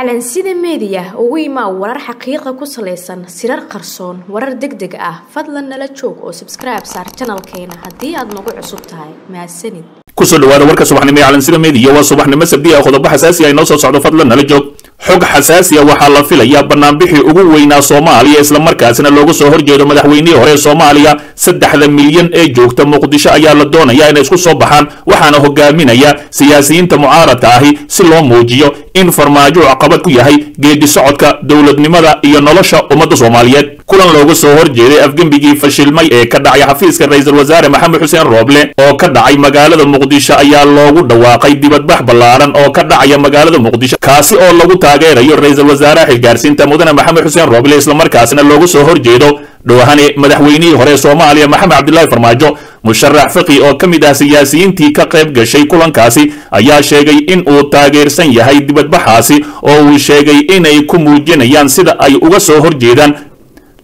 calansida meediya ugu imaa warar xaqiiqa ku salaysan sirar qarsoon warar deg deg ah. Fadlan nala joog oo sabskribe saar janalkeena haddii aad nagu cusub tahay. Mahadsanid ku soo dhawaada warka subaxnimo ee calansida meediya waa subaxnimo sabdi ah qodobo xasaasi ah inoo soo socdo. Fadlan nala joog xog xasaasiya waxaa la filayaa banaanbixii ugu weynaa soomaaliya islamarkaasina looga soo horjeedo madaxweynihii hore ee soomaaliya. Saddexda milyan ee joogta muqdisho ayaa la doonaya inay isku soo baxaan waxaana hogaaminaya siyaasiyiinta mucaaradka ahi si loo muujiyo in farmaajo caqabad ku yahay geedi socodka dowladnimada iyo nolosha ummadda soomaaliyeed kulan looga soo horjeeday afgembigii fashilmay ee ka dhacay xafiiska ra'iisul wasaare maxamed xuseen rooble oo ka dhacay magaalada muqdisho ayaa loogu dhawaaqay dibadbax ballaaran oo ka dhacaya magaalada muqdisho. kaasi oo lagu taageerayo ra'iisul xilgaarsiinta mudane maxamed xuseen rooble islamarkaasina looga soo horjeedo dhowhane madaxweynihii hore soomaaliya maxamed cabdilaahi farmaajo. musharax fiqi oo ka mid ah siyaasiyiintii ka qayb gashay kulankaasi ayaa sheegay in uu taageersan yahay dibadbaxaasi oo uu sheegay inay ku muujinayaan sida ay uga soo horjeedaan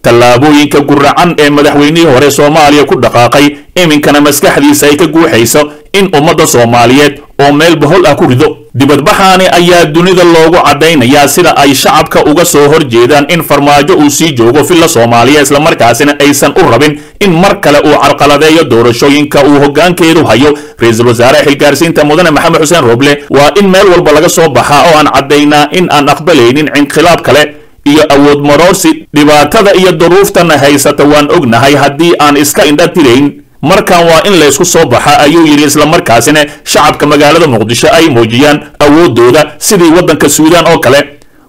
tallaabooyinka guracan ee madaxweynihii hore soomaaliya ku dhaqaaqay iminkana maskaxdiisa ay ka guuxayso in ummadda soomaaliyeed oo meel bohol ah ku rido dibadbaxaani ayaa dunida loogu caddaynayaa sida ay shacabka uga soo horjeedaan in farmaajo uu sii joogo filla soomaaliya islamarkaasina aysan u rabin in mar kale uu carqaladeeyo doorashooyinka uu hoggaankeedu hayo. Ra'iisul wasaare xilgaarsiinta mudane maxamed xuseen rooble waa in meel walba laga soo baxaa oo aan caddaynaa in aan aqbalaynin inqilaab kale iyo awood maroorsi dhibaatada iyo duruuftana haysata waan ognahay haddii aan iska indha tirayn. Markan waa in laysku soo baxa ayuu yidhi islamarkaasina shacabka magaalada muqdisho ay muujiyaan awooddooda sidii waddanka suudaan oo kale.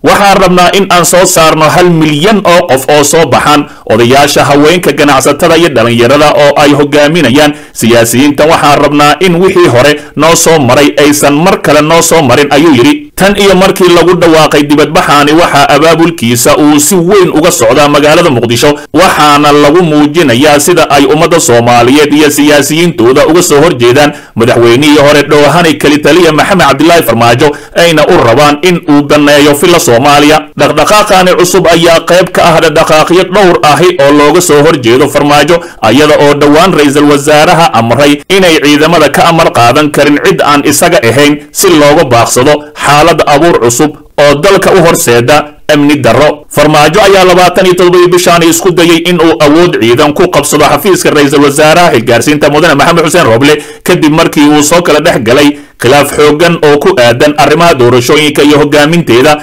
Waxaan rabnaa in aan soo saarno hal milyan oo qof oo soo baxaan odayaasha haweenka ganacsatada iyo dhallinyarada oo ay hogaaminayaan siyaasiyiinta. Waxaan rabnaa in wixii hore noo soo maray aysan mar kale noo soo marin ayuu yidhi tan iyo markii lagu dhawaaqay dibadbaxaani waxaa abaabulkiisa uu si weyn uga socdaa magaalada muqdisho waxaana lagu muujinayaa sida ay ummadda soomaaliyeed iyo siyaasiyiintooda uga soo horjeedaan. Madaxweynihii hore dhowhani kelitaliya maxamed cabdilaahi farmaajo ayna u rabaan in uu banneeyo filla soomaaliya. Dhaqdhaqaaqani cusub ayaa qayb ka ah dhaqdhaqaaqyo dhowr ahi oo looga soo horjeedo farmaajo ayada oo dhowaan ra'iisul wasaaraha amray inay ciidamada ka amar qaadan karin cid aan isaga ahayn si looga baaqsado xaalad abuur cusub oo dalka u horseeda amni darro. Farmaajo ayaa labaatan iyo todobadii bishaani isku dayay in uu awood ciidan ku qabsado xafiiska ra'iisul wasaaraha xilgaarsiinta mudane maxamed xuseen rooble kadib markii uu soo kala dhex galay khilaaf xooggan oo ku aadan arrimaha doorashooyinka iyo hogaaminteeda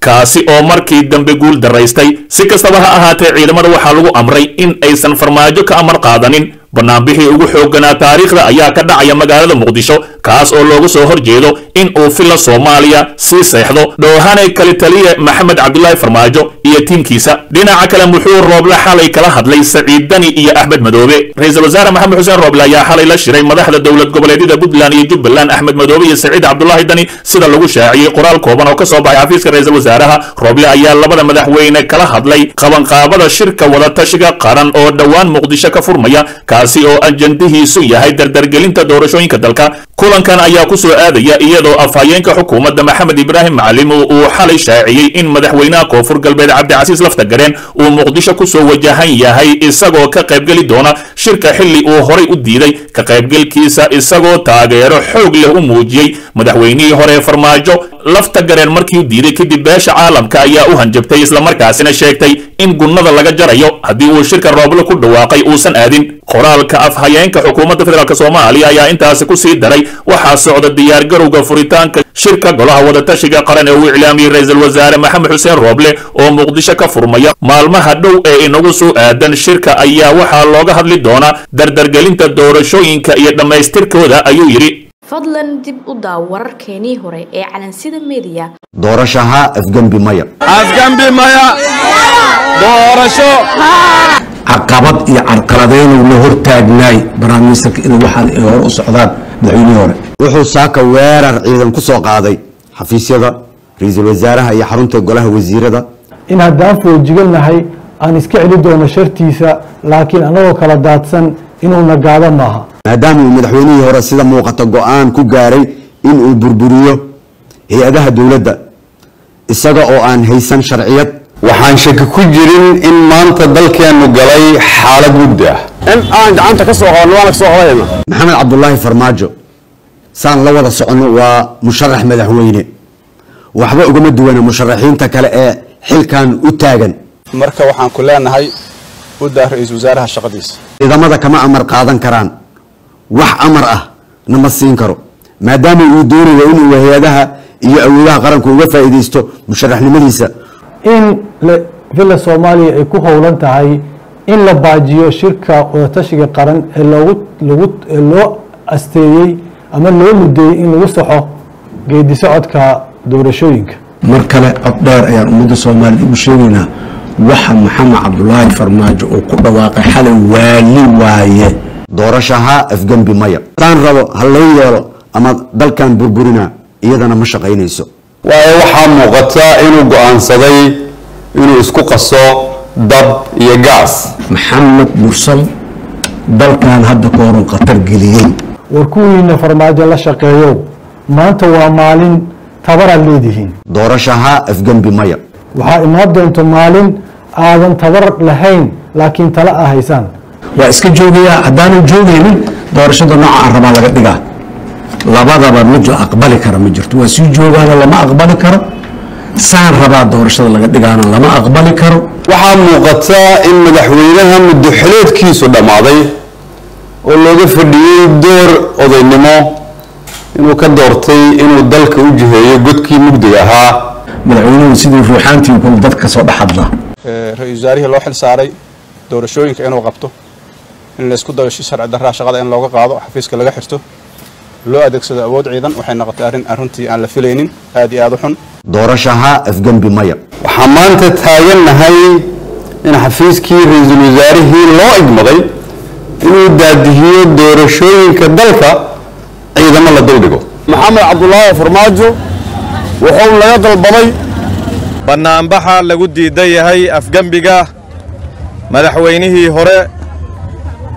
kaasi oo markii dambe guul daraystay. Si kastaba ha ahaatee ciidamada waxaa lagu amray in aysan farmaajo ka amar qaadanin banaanbixii ugu xoogganaa taariikhda ayaa ka dhacaya magaalada muqdisho kaas oo looga soo horjeedo in uu filla soomaaliya sii seexdo. Dhowhane kali taliye maxamed cabdilaahi farmaajo iyo tiimkiisa. Dhinaca kale muxuu rooble xalay kala hadlay saciid dani iyo axmed madoobe. Ra'iisul wasaare maxamed xuseen rooble ayaa xalay la shiray madaxda dowlad goboleedyada puntland iyo jubbaland. Axmed madoobe iyo saciid cabdulaahi dani sida lagu shaaciyey qoraal kooban oo ka soo baxay xafiiska ra'iisul wasaaraha. Rooble ayaa labada madaxweyne kala hadlay qabanqaabada shirka wadatashiga qaran oo dhowaan muqdisho ka furmaya kaasi oo ajandihiisu yahay dardargelinta doorashooyinka dalka kulankan ayaa ku soo aadaya iyadoo afhayeenka xukuumadda maxamed ibraahim macalin uu xalay shaaciyey in madaxweynaha koonfur galbeed cabdicasiis laftagareen uu muqdisho ku soo wajahan yahay isagoo ka qaybgeli doona shirka xilli uu horay u diiday ka qaybgelkiisa isagoo taageero xoog leh u muujiyey madaxweynihii hore ee farmaajo laftagareen markii u diiday kadib beesha caalamka ayaa u hanjabtay islamarkaasina sheegtay in gunnada laga jarayo haddii uu shirka rooble ku dhawaaqay uusan aadin qoraalka afhayeenka xukuumadda federaalk soomaaliya ayaa intaasi ku sii daray. Waxaa socda diyaargarowga furitaanka shirka golaha wadatashiga qaran ee uu iclaamiyey ra'iisul wasaare maxamed xuseen rooble oo muqdisho ka furmaya. Maalmaha dhow ee inagu soo aadan shirka ayaa waxaa looga hadli doonaa dardargelinta doorashooyinka iyo dhammaystirkooda ayuu yidhi. Fadlan dib u daaw wararkeenii hore ee calansida meediya doorashaha afgembi maya. Afgembi maya. Doorasho caqabad iyo carqaladeynuu la hortaagnaay barnaamijka in waxaan ay hore u socdaan madaxweynihii hore. Wuxuu saaka weerar ciidan ku soo qaaday xafiisyada ra'iisul wasaaraha iyo xarunta golaha wasiirada. In haddaan foojigannahay aan iska celi doono shartiisa laakiin annagoo kala daadsan inuu nagaado maaha. Maadaama uu madaxweynihii hore sida muuqata go'aan ku gaaray inuu burburiyo hay'adaha dowladda isaga oo aan haysan sharciyad waxaan shaki ku jirin in maanta dalkeennu galay xaalad mugdi ah. In aan gacanta ka soo qabanno waana ka soo qabanayna maxamed cabdulaahi farmaajo saan la wada soconno waa musharax madaxweyne. Waxba ugama duwana musharaxiinta kale ee xilkan u taagan. Marka waxaan ku leenahay u daa ra'iisul wasaaraha shaqadiisa. Ciidamada kama amar qaadan karaan. Wax amar ah nama siin karo maadaama uu doonayo inuu hay'adaha iyo awoodaha qaranku uga faa'iidaysto musharaxnimadiisa in villa soomaaliya ay ku howlan tahay in la baajiyo shirka wadatashiga qaran ee loogu lagu ee loo asteeyey ama loo mudeeyey in lagu saxo geedi socodka doorashooyinka. Mar kale cod dheer ayaan ummadda soomaaliyed ugu sheegaynaa waxa maxamed cabdulaahi farmaajo uu ku dhawaaqay xalay waali waaye. Doorashaha afgembi maya haddaan rabo ha loo yeelo ama dalkan burburina iyadana ma shaqaynayso waayo waxaa muuqata inuu go'aansaday inuu isku qaso dab iyo gaas. Maxamed mursal dalkan hadda ka horan khatar geliyey. War kuwiina farmaajo la shaqeeyow maanta waa maalin tabaraad leedihiin. Doorashaha afgembi maya. Waxaa imaan doonto maalin aadan tabar lahayn laakiin tala a haysaan. Waa iska joogayaa haddaanu joogaynin doorashada nooca aan rabaa laga dhigaa labadaba mid la aqbali kara ma jirto. Waa sii joogaana lama aqbali karo. Saan rabaa doorashada laga dhigaana lama aqbali karo. Waxaa muuqata in madaxweynaha muddo xileedkiisu dhammaaday oo looga fadhiyey door odaynimo. Inuu ka doortay inuu dalka u jiheeyo godkii mugdiga ahaa. Madaxweynuhu sidii ruuxaantii kul dad ka soo dhexadla ra'iisul wasaarihii loo xil saaray doorashooyinka inuu qabto in laysku dayo sharci darraa shaqada in looga qaado xafiiska laga xirto loo adeegsado awood ciidan waxay noqotay arrin arrintii aan la filaynin aad iyo aad u xun. Doorashaha afgembi maya. Waxaan maanta taagannahay in xafiiskii ra'iisul wasaarihii loo igmaday inuu daadihiyo doorashooyinka dalka ciidamo la duldhigo maxamed cabdulaahi farmaajo wuxuu laga dalbaday bannaanbaxa lagu diidan yahay afgembiga madaxweynihii hore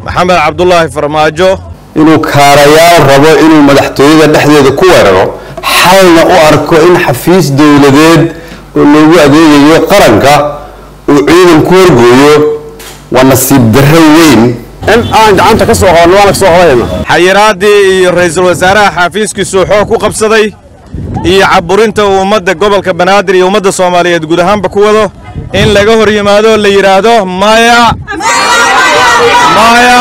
maxamed cabdulaahi farmaajo inuu kaarayaal rabo inuu madaxtooyada dhexdeeda ku weeraro xalna u arko in xafiis dowladeed oo loogu adeegayo qaranka uu ciidan ku horgooyo waa nasiib darro weyn. In aan gacanta ka soo qabanno waana ka soo qabanayna xayiraaddii iyo ra'iisul wasaaraha xafiiskiisuu xoog ku qabsaday iyo caburinta uu ummadda gobolka banaadir iyo ummadda soomaaliyeed guud ahaanba ku wado in laga hor yimaado la yidhaahdo maya. Maya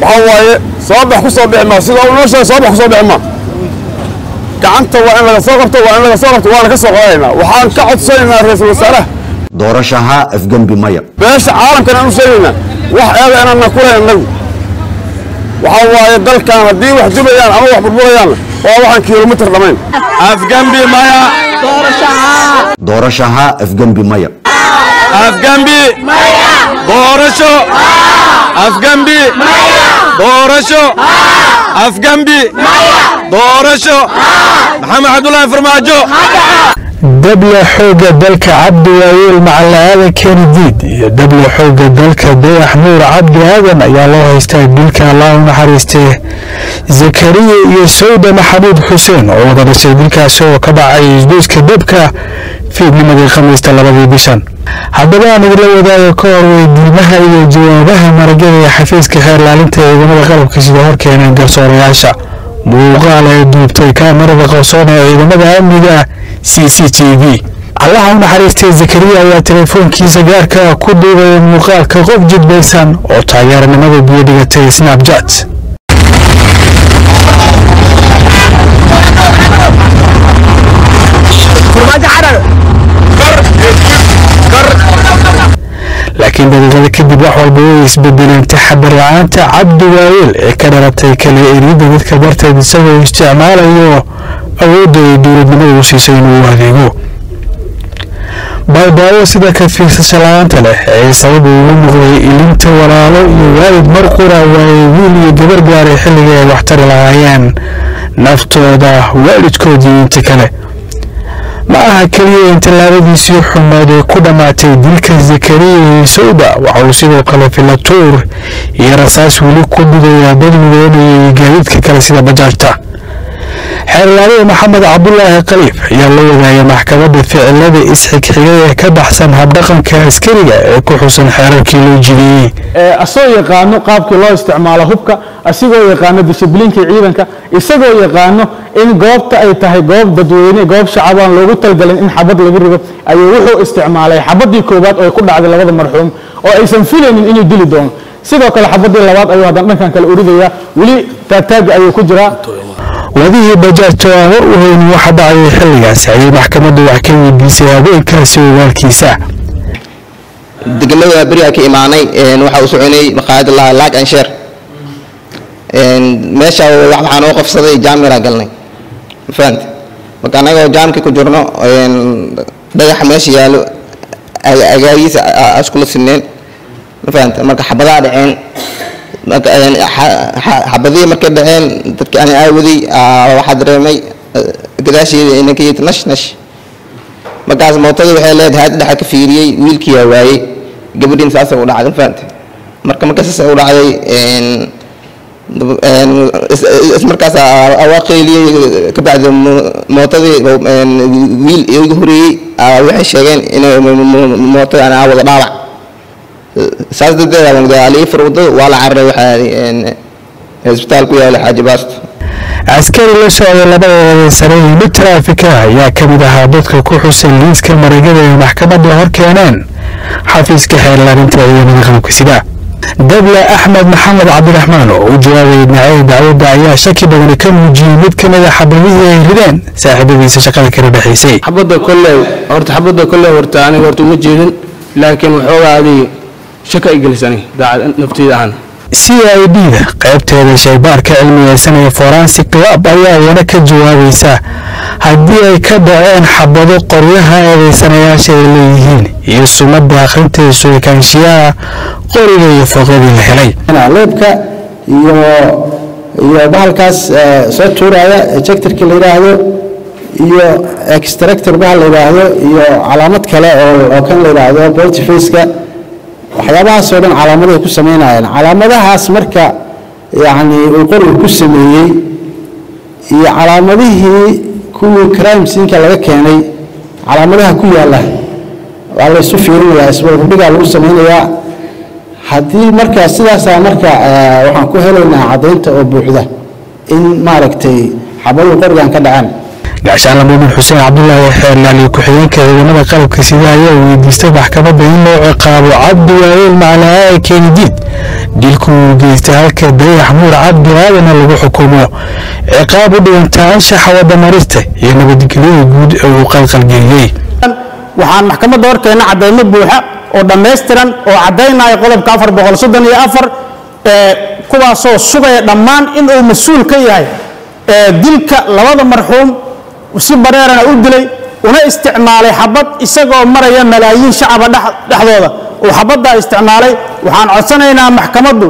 waxaa waaye soo bax ku soo bixi maa sida uu noo sheegay soo bax ku soo bixi maa gacanta waa in laga soo qabto waa in laga soo qabto waana ka soo qabanaynaa waxaan ka codsanaynaa ra'iisul wasaaraha doorashaha afgembi maya. Beesha caalamkan aan u sheegaynaa wax eeda inaanna ku lahayn annagu waxaa waaye dalkan haddii wax dubayaan ama wax burburayaanna waa waxaan kilomitir dhammayn afgembi maya. Doorashaha. Afgembi maya. Afgembi doorasho afgembi doorasho afgembi doorasho maxamed cabdulaahi farmaajo. Dabla xoogga dalka cabdi waayeel macalin aadan kenidiid iyo dabla xoogga dalka dayax nuur cabdi aadan ayaa loo haystaa dilka allah u zakariya iyo sawda maxamuud xuseen oo wada dhashay dilkaasi oo ka dhacay isgoyska dabka fiidnimadii khamiista labadii bishan haddaba aan idinla wadaago ka hor weydiimaha iyo jawaabaha maragyada ee xafiiska xeerlaalinta ciidamada qalabka sida horkeeneen garsoorayaasha muuqaal ay duubtay kaamarada qarsoon ee ciidamada amniga c c t v. Allaha u naxariistay zakariya ayaa telefoonkiisa gaarka ku duubaya muuqaalka qof jidbaysan oo taageeranimada biyo dhigatay snapchat laakiin daqiiqada kadib wax walba way isbedeleen taxadar la'aanta cabdi waayeel ee ka dhalatay kaliya eriyada dadka darteed isagoo isticmaalayo awoodda ay dowladnimada u siisay inuu adeego. Baybaayo sida ka fiirsasha la'aanta leh ee sabab ugu noqday ilinta walaalo iyo waalid mar qura waayay wiil iyo gabar gaaray xilliga ay waxtari lahaayeen. Naftooda waalidkoodii inta kale ma aha keliya in tallaabadiisii xumaad ee ku dhammaatay dilka zakariya iyo sawda waxa uu sidoo kale filatuur iyo rasaas weli ku dhigayaa dad midoonaya iyo gaadiidka kale sida bajaajta xeerlaaliye maxamed cabdulaahi khaliif ayaa la wadaagay maxkamadda ficilada isxigxigay ee ka baxsan habdhaqanka askariga ee ku xusan xeerarkii loo jibiyey asagoo yaqaano qaabkii loo isticmaalo hubka asigoo yaqaano dishibliinkii ciidanka isagoo yaqaano in goobta ay tahay goob dadweyne goob shacabaan loogu talgalin in xabad lagu rido ayuu wuxuu isticmaalay xabadii koowaad oo ku dhacday labada marxuum oo aysan filaynin inuu dili doono. Sidoo kale xabadii labaad ayuu haddana dhankan kale uridayaa weli taagtaagi ayuu ku jiraa wadihii bajaajto aan war u haynin waxa dhacday xilligaas ayay maxkamaddu wax ka weydiisay habeenkaasi ogaalkiisa degmada beriga ka imaanay waxa uu soconay maqaayada laha laag and share meesha waxaan oo qofsaday jaamira galnay fahanta marka anagoo jaamka ku jirno dhagaxa meesha yaalo agaarihiisa iskula sineen fahanta marka xabadaha dhaceen xabadihii markay dhaceen dadki ani aawaday waxaa dareemay gadaasheeda inanka yid nash nash. Markaas mootadii waxay leedahay had dhexa ka fiiriyey wiilkiyaa waayey. Gabadhiin saasay u dhacday fahanta marka marka saasay u dhacday ismarkaas waa qeyliyey kabacdi mootadii wiil igu horeeyey waxay sheegeen in mootada aan wada dhaawac saas darteed alii farwado waa la cararay waxaa isbitaal ku yaalla xaaji baasto. Askari la socday labada eedeysane ee mid taraafika ayaa ka mid ahaa dadka ku xusan liiska maragada ee maxkamadda hor keeneen. Xafiiska xeerlaarinta ciidamada qalabka sida. Dable axmed maxamed cabdiraxmaan oo u jawaabayay dhinacada dacwadda ayaa shaki badani ka muujiyey mid ka mid a xabadihii ay rideen saaxiibadiisa shaqada kala dhexaysay xabadda kolley horta xabadda kolley horta aniga horta uma jeedin laakiin waxoogaa adii shaka ay gelisani daacad nafteyda ahaan. C i d da qaybteeda shaybaarka cilmiyeysanaya forensic lab ayaa iyana ka jawaabaysa haddii ay ka dhaceen xabado qoryaha eedeysanayaasha ay leeyihiin iyo sumadda akhrinteeda sugakaanshiyaha qoriga iyo fooqyadii la helay. Leebka iyo iyo bahalkaas soo tuuraya ejectorka la yidhaahdo iyo extractor bahal la yidhaahdo iyo calaamad kale oo kan la yidhaahdo boltifaceka waxyaabahaasoo dhan calaamadahay ku samaynayaan calaamadahaas marka yacni uu qoriga ku sameeyey iyo calaamadihii kuwii crime siinka laga keenay calaamadaha ku yaalla waa la isu fiirinayaa isbarbardhigaa lagu samaynayaa haddii marka sidaasaa marka waxaan ku helaynaa caddaynta oo buuxda in maaragtay xabaduhu qorigan ka dhacaan gaashaanla muumin xuseen cabdulaahi xeerlaaliye ku-xigeenka ciidamada qalabka sida ayaa weydiistay maxkamadda in loo ciqaabo cabdi waayeel macalaaye kenidiid dilku uu geystay halka dayax muur cabdi aadana lagu xukumo. Ciqaab u dhiganta anshaxa wadamarista iyo nabadgelyada guud ee uu qalqalgeliyey waxaan maxkamadda horkeena caddaymo buuxa oo dhammaystiran oo caddaynaya qodobka afar boqol soddon iyo afar kuwaasoo sugaya dhammaan in uu mas'uul ka yahay dilka labada marxuum si bareerana u dilay una isticmaalay xabad isagoo maraya malaayiin shacaba dhexdooda. Uu xabaddaa isticmaalay waxaan codsanaynaa maxkamaddu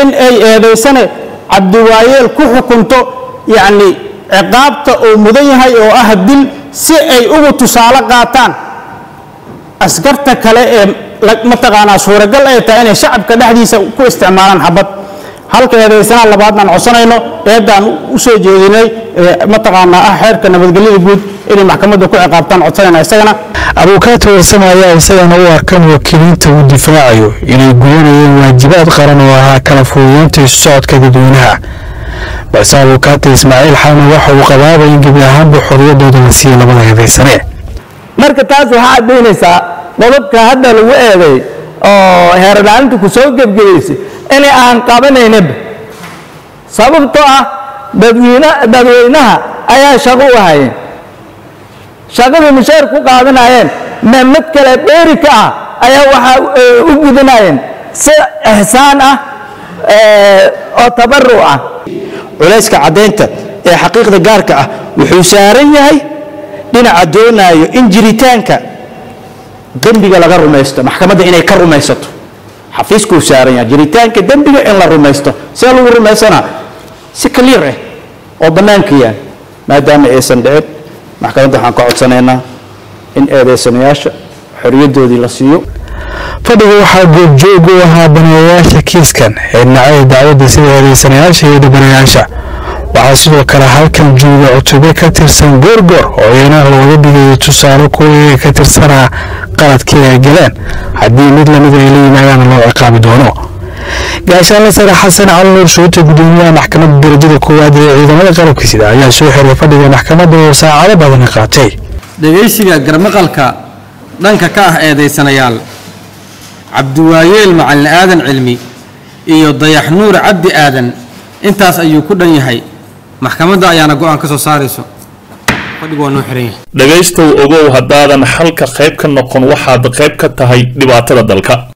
in ay eedaysane cabdiwaayeel ku xukunto yacni ciqaabta uu mudan yahay oo ah dil si ay ugu tusaale qaataan. Askarta kale ee mataqaanaa suuragal ay tahay inay shacabka dhexdiisa ku isticmaalaan xabad. Halka eedaysanaa labaadnaan codsanayno eeddaan u soo jeedinay mataqaanaa ah xeerka nabadgelyada guud inay maxkamadda ku ciqaabtaan codsanayna isagana. Abuukaato warsame ayaa isagana u arkan wakiiliinta uu difaacayo inay gudanayeen waajibaad qaran oo ahaa kala fududeynta isu socodka dadweynaha. Balse abuukaato ismaaciil xalna waxa uu qabaabay in gebi ahaanba xorriyaddooda la siiyo labada eedaysane marka taas waxaa caddaynaysaa qodobka hadda lagu eeday oo heeradaalinta ku soo gebgebaysay inay aan qabanaynaba sababtoo ah dadweynaha ayaa shaqo u hayeen shaqadii mushaar ku qaadanayeen ma mid kale dheeri ka ah ayaa waxaa u gudanayeen si ixsaan ah oo tabaruc ah. Culayska caddaynta ee xaqiiqda gaarka ah wuxuu saaran yahay dhinaca doonaayo in jiritaanka dembiga laga rumaysto maxkamadda inay ka rumaysato. Xafiiskuu saaran yahay jiritaanka dembiga in la rumaysto. See lagu rumaysanaa si kaliir ah oo bannaanka yaal maadaama aysan dhicin maxkamadda waxaan ka codsanaynaa in eedaysanayaasha xorriyaddoodii la siiyo. Fadhiga waxaa goobjoog u ahaa baneeyayaasha kiiskan ee dhinacada dacwadda sida eedaysanayaasha iyo dhibanayaasha waxaa sidoo kale halkan jooga cutube ka tirsan goorgoor oo iyana looga dhigayay tusaale kuwa ka tirsanaa qaladkii ay galeen. Haddii mid la mid ay la yimaadaan loo ciqaabi doono gaashaanle sare xasan cali nuur shuute gudoomiyaha maxkamadda darajada koowaad ee ciidamada qalabka sida ayaa soo xiray fadhiga maxkamadda oo saacado badan qaatay. Dhegaysiga garmaqalka dhanka ka ah eedaysanayaal cabdiwaayeel macalin aadan cilmi iyo dayax nuur cabdi aadan intaas ayuu ku dhan yahay. Maxkamadda ayaana go'aan ka soo saarayso. Dhegaystow ogow haddaadan xalka qayb ka noqon waxaad qayb ka tahay dhibaatada dalka